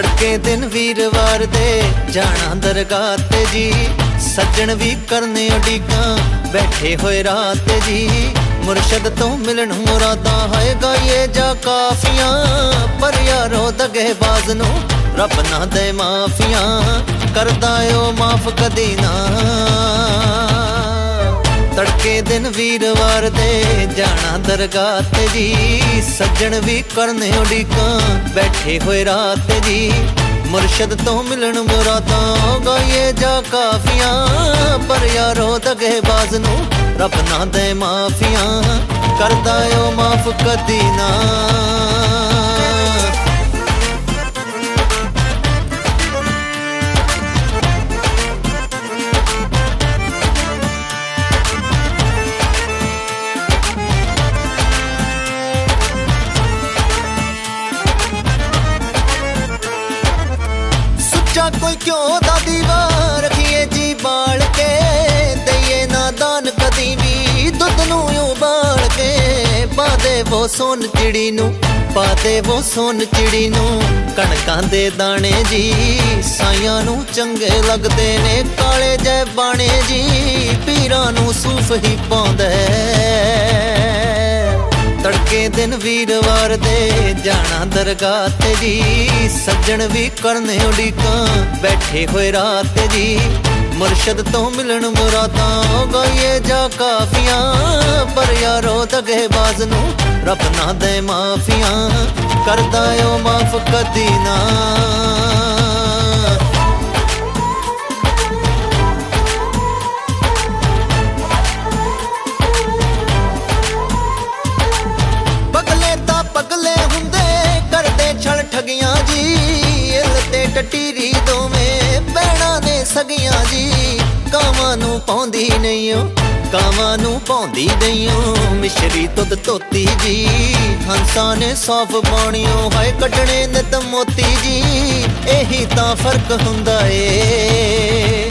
ਤੜਕੇ ਦਿਨ ਵੀਰਵਾਰ ਦੇ ਜਾਣਾ ਦਰਗਾਹ ਤੇ ਜੀ। ਸੱਜਣ ਵੀ ਕਰਨੇ ਉਡੀਕਾਂ, ਬੈਠੇ ਹੋਏ ਰਾਤ ਜੀ। ਮੁਰਸ਼ਦ ਤੋਂ ਮਿਲਣ ਮੁਰਾਦਾਂ ਹੈ ਗਾਏ ਜਾ ਕਾਫੀਆਂ। ਪਰ ਯਾਰੋ ਦਗੇ ਬਾਜ਼ ਨੂੰ ਰੱਬ ਨਾ ਦੇ ਮਾਫੀਆਂ। ਕਰਦਾ ਓ ਮਾਫ ਕਦੀ ਨਾ। ਤੜਕੇ ਦਿਨ ਵੀਰਵਾਰ ਦੇ ਜਾਣਾ ਦਰਗਾਹ ਤੇ ਜੀ। ਸੱਜਣ ਵੀ ਕਰਨੇ ਉਡੀਕਾਂ, ਬੈਠੇ ਹੋਏ ਰਾਤ ਜੀ। ਮੁਰਸ਼ਦ ਤੋਂ ਮਿਲਣ ਮੁਰਾਦਾਂ ਗਾਏ ਜਾ ਕਾਫੀਆਂ। ਪਰ ਯਾਰੋ ਦਗੇ ਬਾਜ਼ ਨੂੰ ਰੱਬ ਨਾ ਦੇ ਮਾਫੀਆਂ। ਕਰਦਾ ਓ ਮਾਫ ਕਦੀ ਨਾ। ਸੱਚਾ ਕੋਈ ਕਿਉਂ ਦਾ ਦੀਵਾਰ ਰਖੀਏ ਜੀ ਬਾਲ ਕੇ, ਦਈਏ ਨਾ ਦਾਨ ਕਦੀ ਵੀ। ਦੁੱਧ ਨੂੰ ਉਬਾਲ ਕੇ ਪਾਦੇ ਉਹ ਸੋਨ ਚਿੜੀ ਨੂੰ ਪਾਦੇ ਉਹ ਸੋਨ ਚਿੜੀ ਨੂੰ। ਕਣਕਾਂ ਦੇ ਦਾਣੇ ਜੀ, ਸਾਈਆਂ ਨੂੰ ਚੰਗੇ ਲੱਗਦੇ ਨੇ। ਕਾਲੇ ਜੈ ਬਾਣੇ ਜੀ, ਪੀਰਾਂ ਨੂੰ ਸੂਫ ਹੀ ਪਾਉਂਦੇ ਦਿਨ ਵੀਰਵਾਰ ਦੇ ਜਾਣਾ ਦਰਗਾਹ ਤੇ ਜੀ। ਸੱਜਣ ਵੀ ਕਰਨੇ ਉਡੀਕਾਂ, ਬੈਠੇ ਹੋਏ ਰਾਤ ਜੀ। ਮੁਰਸ਼ਦ ਤੋਂ ਮਿਲਣ ਮੁਰਾਦਾਂ ਗਾਏ ਜਾ ਕਾਫੀਆਂ। ਪਰ ਯਾਰੋ ਦਗੇ ਬਾਜ਼ ਨੂੰ ਰੱਬ ਨਾ ਦੇ ਮਾਫੀਆਂ। ਕਰਦਾ ਓ ਮਾਫ ਕਦੀ ਨਾ। ਸਗੀਆਂ ਜੀ ਕਾਵਾਂ ਨੂੰ ਪਾਉਂਦੀ ਨਹੀਂ ਓ ਕਾਵਾਂ ਨੂੰ ਪਾਉਂਦੀ ਨਹੀਂ ਓ ਮਿਸ਼ਰੀ ਤੁਦ ਤੋਤੀ ਜੀ, ਹੰਸਾਂ ਨੇ ਸਾਫ਼ ਪਾਣੀਓ ਹਾਏ ਕੱਢਣੇ ਨਿਤ ਮੋਤੀ ਜੀ, ਇਹੀ ਤਾਂ ਫ਼ਰਕ ਹੁੰਦਾ ਏ।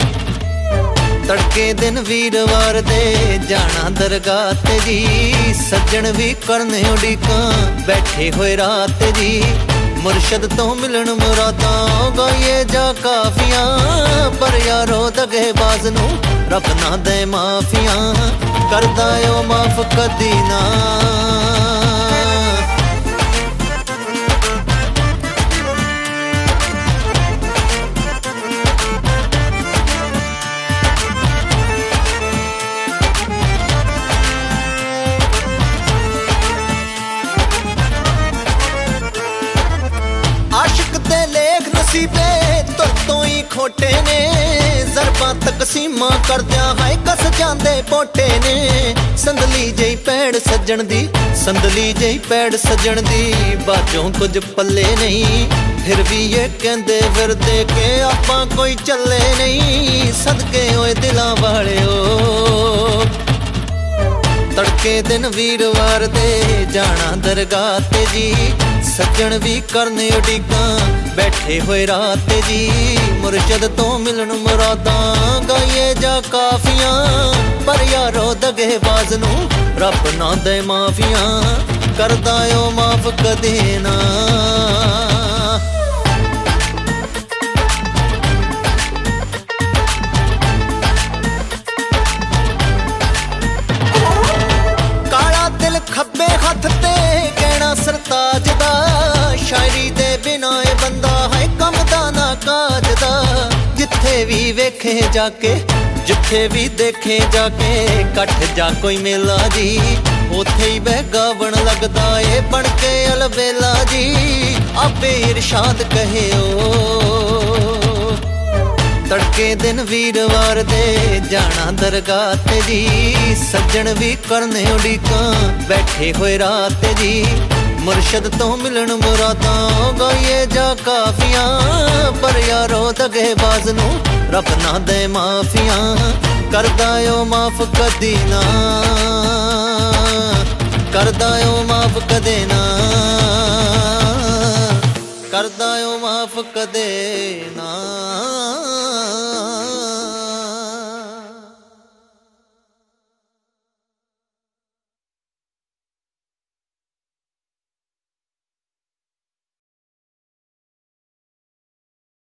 ਤੜਕੇ ਦਿਨ ਵੀਰਵਾਰ ਦੇ, ਜਾਣਾ ਦਰਗਾਹ ਤੇ ਜੀ, ਸੱਜਣ ਵੀ ਕਰਨੇ ਉਡੀਕਾਂ, ਬੈਠੇ ਹੋਏ ਰਾਤ ਜੀ। ਮੁਰਸ਼ਦ ਤੋਂ ਮਿਲਣ ਮੁਰਾਦਾਂ ਗਾਏ ਜਾ ਕਾਫੀਆਂ ਯਾਰੋ ਬਾਜ਼ ਨੂੰ, ਰੱਬ ਨਾ ਦੇ ਮਾਫੀਆਂ, ਕਰਦਾ ਓ ਮਾਫ ਕਦੀ ਨਾ। ਆਸ਼ਿਕ ਤੇ ਲੇਖ ਨਸੀਬੇ ਤੁਰ ਤੋਂ ਹੀ ਖੋਟੇ ਨੇ। ਜ਼ਰਬਾਂ ਤਕਸੀਮਾਂ ਕਰਦਿਆਂ ਹਾਏ ਕਸ ਜਾਂਦੇ ਪੋਟੇ ਨੇ। ਸੰਦਲੀ ਜਈ ਪੈੜ ਸੱਜਣ ਦੀ, ਸੰਦਲੀ ਜਈ ਪੈੜ ਸੱਜਣ ਦੀ ਬਾਝੋਂ ਕੁਝ ਪੱਲੇ ਨਹੀਂ। ਫਿਰ ਵੀ ਇਹ ਕਹਿੰਦੇ ਫਿਰਦੇ ਕਿ ਆਪਾਂ ਕੋਈ ਚੱਲੇ ਨਹੀਂ। ਸਦਕੇ ਓਏ ਦਿਲਾਂ ਵਾਲਿਓ। ਤੜਕੇ ਦਿਨ ਵੀਰਵਾਰ ਦੇ ਜਾਣਾ ਦਰਗਾਹ ਤੇ ਜੀ। ਸੱਜਣ ਵੀ ਕਰਨੇ ਉਡੀਕਾਂ, ਬੈਠੇ ਹੋਏ ਰਾਤ ਜੀ। ਜਦ ਤੋਂ ਮਿਲਣ ਮੁਰਾਦਾਂ ਗਾਏ ਜਾ ਕਾਫੀਆਂ। ਪਰ ਯਾਰੋ ਦਗੇ ਬਾਜ਼ ਨੂੰ ਰੱਬ ਨਾ ਦੇ ਮਾਫੀਆਂ। ਕਰਦਾ ਓ ਮਾਫ ਕਦੇ ਨਾ। ਕਾਲਾ ਦਿਲ ਖੱਬੇ ਹੱਥ ਤੇ ਕਹਿਣਾ ਸਰਤਾਜ ਦਾ। ਸ਼ਾਇਰੀ ਦੇ ਬਿਨਾ ਇਹ ਬੰਦਾ ਹੈ ਕੰਮ ਦਾ ਨਾ ਕਾਜ ਜਿੱਥੇ ਵੀ ਵੇਖੇ ਜਾ ਕੇ, ਜਿੱਥੇ ਵੀ ਦੇਖੇ ਜਾ ਕੇ, ਇਕੱਠ ਜਾ ਕੋਈ ਮੇਲਾ ਜੀ। ਉਥੇ ਹੀ ਬਹਿ ਗਾਵਣ ਲੱਗਦਾ ਏ, ਬਣ ਕੇ ਅਲਬੇਲਾ ਜੀ। ਆਪੇ ਇਰਸ਼ਾਦ ਕਹਿਓ। ਤੜਕੇ ਦਿਨ ਵੀਰਵਾਰ ਦੇ ਜਾਣਾ ਦਰਗਾਹ ਤੇ ਜੀ। ਸੱਜਣ ਵੀ ਕਰਨੇ ਉਡੀਕਾਂ, ਬੈਠੇ ਹੋਏ ਰਾਤ ਜੀ। ਮੁਰਸ਼ਦ ਤੋਂ ਮਿਲਣ ਮੁਰਾਦਾਂ ਗਾਏ ਜਾ ਕਾਫੀਆਂ। ਪਰ ਯਾਰੋ ਦਗੇ ਬਾਜ਼ ਨੂੰ ਰੱਬ ਨਾ ਦੇ ਮਾਫੀਆਂ, ਕਰਦਾ ਓ ਮਾਫ ਕਦੀ ਨਾ। ਕਰਦਾ ਓ ਮਾਫ ਕਦੇ ਨਾ। ਕਰਦਾ ਓ ਮਾਫ ਕਦੇ ਨਾ।